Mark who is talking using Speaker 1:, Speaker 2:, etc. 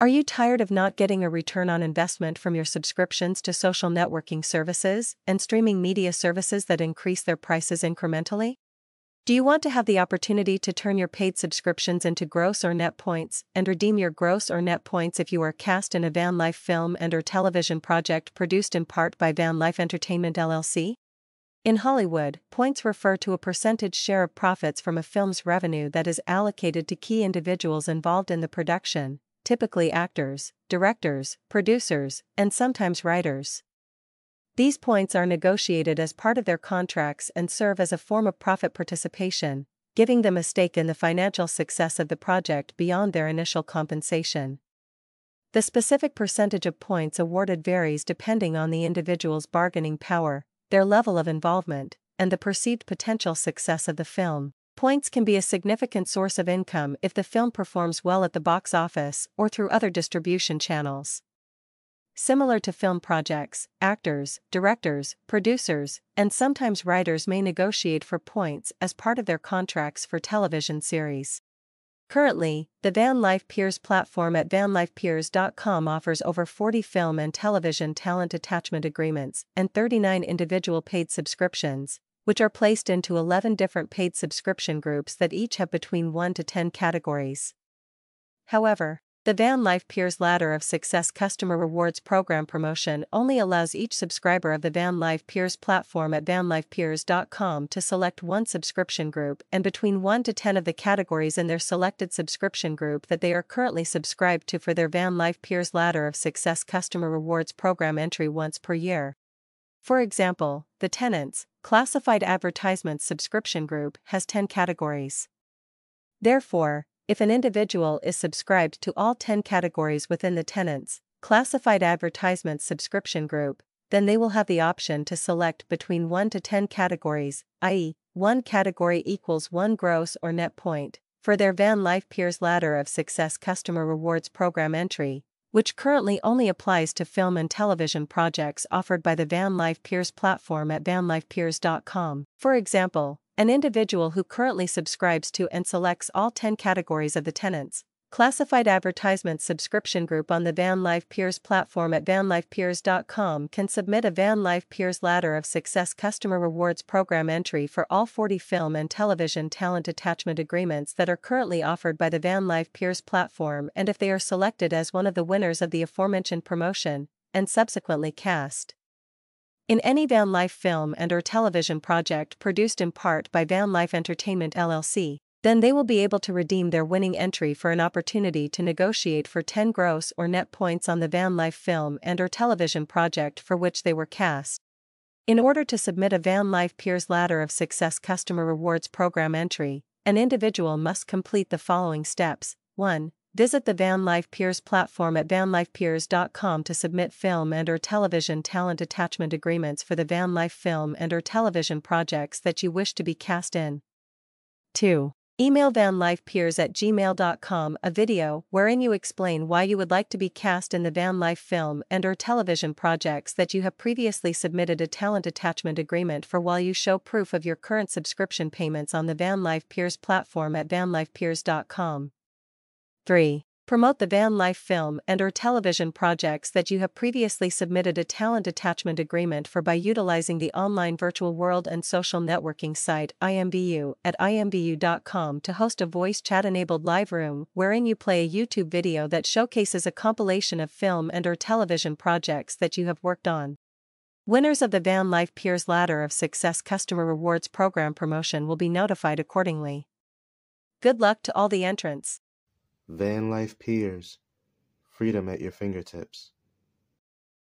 Speaker 1: Are you tired of not getting a return on investment from your subscriptions to social networking services and streaming media services that increase their prices incrementally? Do you want to have the opportunity to turn your paid subscriptions into gross or net points and redeem your gross or net points if you are cast in a van life film and or television project produced in part by Van Life Entertainment LLC? In Hollywood, points refer to a percentage share of profits from a film's revenue that is allocated to key individuals involved in the production, typically actors, directors, producers, and sometimes writers. These points are negotiated as part of their contracts and serve as a form of profit participation, giving them a stake in the financial success of the project beyond their initial compensation. The specific percentage of points awarded varies depending on the individual's bargaining power, their level of involvement, and the perceived potential success of the film. Points can be a significant source of income if the film performs well at the box office or through other distribution channels. Similar to film projects, actors, directors, producers, and sometimes writers may negotiate for points as part of their contracts for television series. Currently, the Van Life Peers platform at vanlifepeers.com offers over 40 film and television talent attachment agreements and 39 individual paid subscriptions, which are placed into 11 different paid subscription groups that each have between 1 to 10 categories. However, the Van Life Peers Ladder of Success Customer Rewards Program promotion only allows each subscriber of the Van Life Peers platform at vanlifepeers.com to select one subscription group and between 1 to 10 of the categories in their selected subscription group that they are currently subscribed to for their Van Life Peers Ladder of Success Customer Rewards Program entry once per year. For example, the Tenants, Classified Advertisements subscription group has 10 categories. Therefore, if an individual is subscribed to all 10 categories within the tenants, classified advertisements subscription group, then they will have the option to select between 1 to 10 categories, i.e., one category equals one gross or net point, for their Van Life Peers Ladder of Success Customer Rewards Program entry, which currently only applies to film and television projects offered by the Van Life Peers platform at vanlifepeers.com. For example, an individual who currently subscribes to and selects all 10 categories of the tenants. Classified advertisements subscription group on the Van Life Peers platform at vanlifepeers.com can submit a Van Life Peers Ladder of Success Customer Rewards Program entry for all 40 film and television talent attachment agreements that are currently offered by the Van Life Peers platform and if they are selected as one of the winners of the aforementioned promotion, and subsequently cast. In any Van Life film and or television project produced in part by Van Life Entertainment LLC, then they will be able to redeem their winning entry for an opportunity to negotiate for 10 gross or net points on the Van Life film and or television project for which they were cast. In order to submit a Van Life Peers Ladder of Success Customer Rewards Program entry, an individual must complete the following steps 1. Visit the Van Life Peers platform at vanlifepeers.com to submit film and or television talent attachment agreements for the Van Life film and or television projects that you wish to be cast in. 2. Email vanlifepeers at gmail.com a video wherein you explain why you would like to be cast in the Van Life film and or television projects that you have previously submitted a talent attachment agreement for while you show proof of your current subscription payments on the Van Life Peers platform at vanlifepeers.com. 3. Promote the van life film and or television projects that you have previously submitted a talent attachment agreement for by utilizing the online virtual world and social networking site IMVU at imvu.com to host a voice chat enabled live room wherein you play a YouTube video that showcases a compilation of film and or television projects that you have worked on. Winners of the Van Life Peers Ladder of Success Customer Rewards Program promotion will be notified accordingly. Good luck to all the entrants.
Speaker 2: Van Life Peers, freedom at your fingertips.